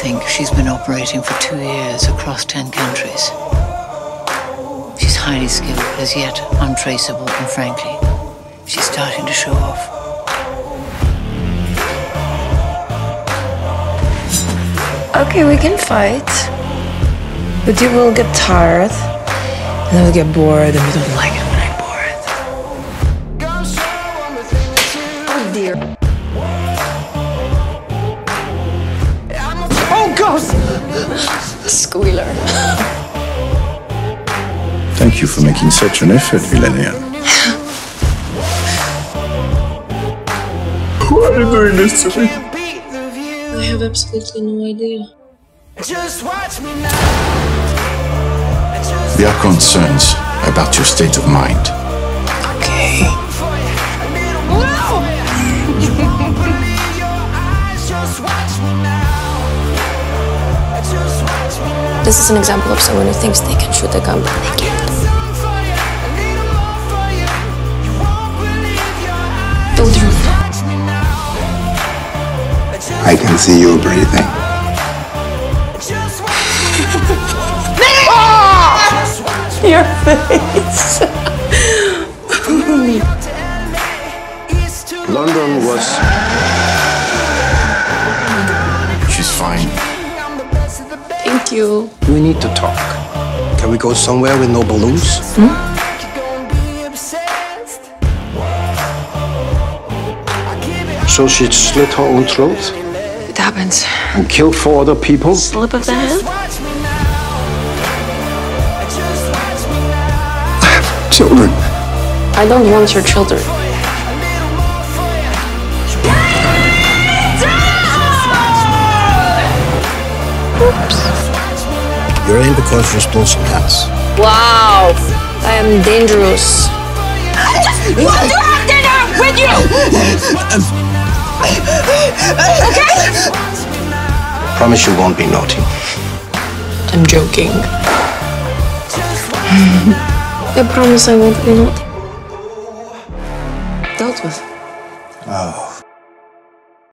think she's been operating for two years across ten countries. She's highly skilled, as yet untraceable, and frankly, she's starting to show off. Okay, we can fight. But you will get tired. And I will get bored, and you don't like it Ghost! Squealer. Thank you for making such an effort, Millennia. Why are you doing this to me? I have absolutely no idea. just watch me There are concerns about your state of mind. This is an example of someone who thinks they can shoot a gun, but they can't. Don't. I can see you breathing. Your face. London was Thank you. We need to talk. Can we go somewhere with no balloons? Hmm? So she slit her own throat It happens. and killed four other people? Slip of the hand? I have Children. I don't want your children. You're in because you're stole some cats. Wow. I am dangerous. I just want to have dinner with you? Okay? Promise you won't be naughty. I'm joking. I promise I won't be naughty. Dealt with. Oh.